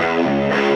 Música